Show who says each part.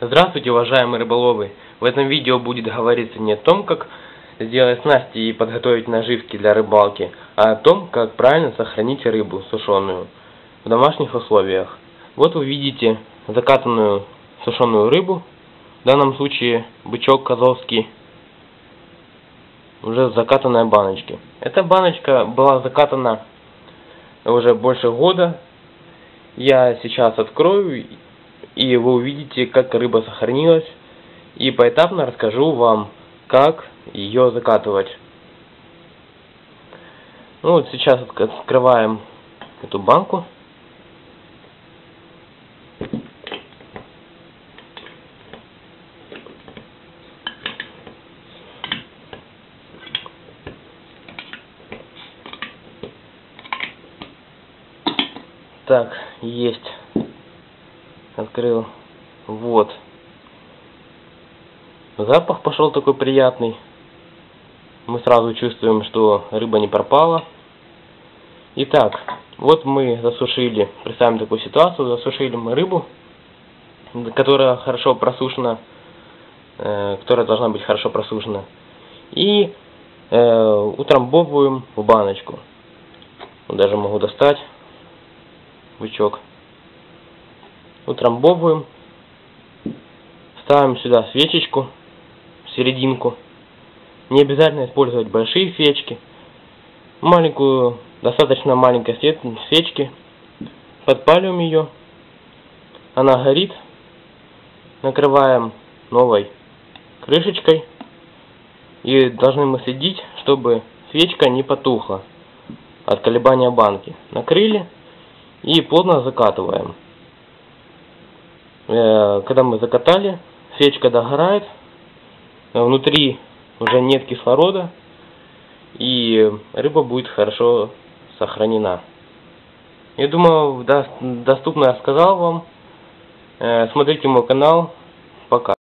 Speaker 1: Здравствуйте, уважаемые рыболовы! В этом видео будет говориться не о том, как сделать снасти и подготовить наживки для рыбалки, а о том, как правильно сохранить рыбу сушеную в домашних условиях. Вот вы видите закатанную сушеную рыбу, в данном случае бычок казовский, уже в закатанной баночке. Эта баночка была закатана уже больше года. Я сейчас открою и вы увидите, как рыба сохранилась. И поэтапно расскажу вам, как ее закатывать. Ну вот сейчас открываем эту банку. Так, есть открыл. Вот. Запах пошел такой приятный. Мы сразу чувствуем, что рыба не пропала. Итак, вот мы засушили, представим такую ситуацию, засушили мы рыбу, которая хорошо просушена, э, которая должна быть хорошо просушена. И э, утрамбовываем в баночку. Даже могу достать бычок утрамбовываем, ставим сюда свечечку в серединку. Не обязательно использовать большие свечки. Маленькую, достаточно маленькой свечки. Подпаливаем ее. Она горит. Накрываем новой крышечкой. И должны мы следить, чтобы свечка не потухла от колебания банки. Накрыли и плотно закатываем. Э, когда мы закатали, свечка догорает, внутри уже нет кислорода, и рыба будет хорошо сохранена. Я думаю, доступно я сказал вам. Э, смотрите мой канал. Пока.